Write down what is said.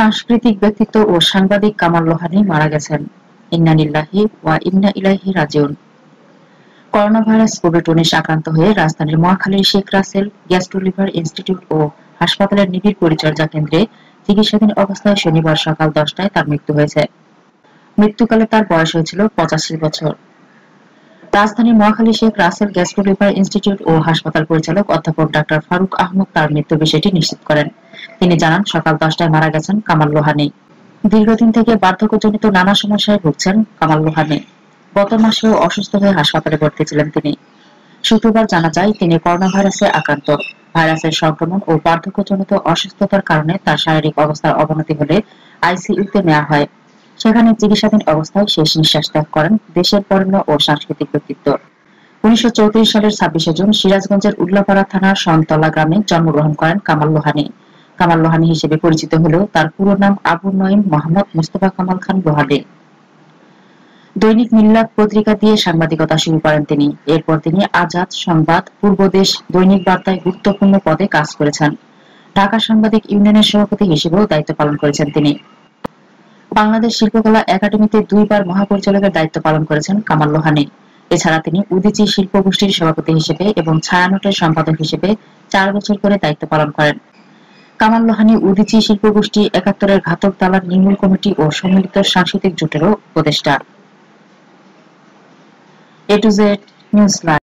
সাংস্কৃতিক ব্যক্তিত্ব ও সাংবাদিক কামাল লোহানী মারা গেছেন। ইন্নানিল্লাহি ওয়া ইন্না ইলাইহি রাজিউন। করোনা ভাইরাস কোভিড উনিশ আক্রান্ত হয়ে রাজধানীর মহাখালীর Sheikh Russel gastro liver institute ও হাসপাতালের নিবিড় পরিচর্যা কেন্দ্রে চিকিৎসাধীন অবস্থায় শনিবার সকাল দশটায় তার মৃত্যু হয়েছে। মৃত্যুকালে তার বয়স হয়েছিল পঁচাশি বছর। রাজধানীর Mohakhali Sheikh Russel gastro liver institute ও হাসপাতাল পরিচালক অধ্যাপক ডাক্তার ফারুক আহমদ তার মৃত্যু বিষয়টি নিশ্চিত করেন। তিনি জানান, সকাল দশটায় মারা গেছেন কামাল লোহানি। দীর্ঘদিন থেকে বার্ধক্যজনিত নানা সমস্যায় ভুগছেন কামাল লোহানি। গত মাসেও অসুস্থ হয়ে হাসপাতালে ভর্তি ছিলেন তিনি। শুক্রবার জানা যায়, তিনি করোনা ভাইরাসে আক্রান্ত। ভাইরাসের সংক্রমণ ও বার্ধক্যজনিত অসুস্থতার কারণে তার শারীরিক অবস্থার অবনতি হলে আইসিইউতে নেওয়া হয়। সেখানে চিকিৎসাধীন অবস্থায় শেষ নিঃশ্বাস ত্যাগ করেন দেশের বরেণ্য ও সাংস্কৃতিক ব্যক্তিত্ব। উনিশশো চৌত্রিশ সালের ছাব্বিশে জুন সিরাজগঞ্জের উল্লাপাড়া থানার সন্তলা গ্রামে জন্মগ্রহণ করেন কামাল লোহানী। কামাল লোহানী হিসেবে পরিচিত হলেও তার পুরো নাম আবু নঈম মোহাম্মদ মুস্তফা কামাল খান লোহানী। দৈনিক মিল্লাত পত্রিকা দিয়ে সাংবাদিকতা শুরু করেন তিনি। এরপর তিনি আজাদ সংবাদ পূর্বদেশ দৈনিক বার্তায় গুরুত্বপূর্ণ পদে কাজ করেছেন। ঢাকা সাংবাদিক ইউনিয়নের সভাপতি হিসেবেও দায়িত্ব পালন করেছেন তিনি। বাংলাদেশ শিল্পকলা একাডেমিতে দুইবার মহাপরিচালকের দায়িত্ব পালন করেছেন কামাল লোহানি। এছাড়া তিনি উদিচি শিল্প গোষ্ঠীর সভাপতি হিসেবে এবং ছায়ানটের সম্পাদক হিসেবে চার বছর করে দায়িত্ব পালন করেন। কামাল লোহানি উদিচি শিল্প গোষ্ঠী একাত্তরের ঘাতক তালার নির্মূল কমিটি ও সম্মিলিত সাংস্কৃতিক জোটেরও উপদেষ্টা। A to Z news live.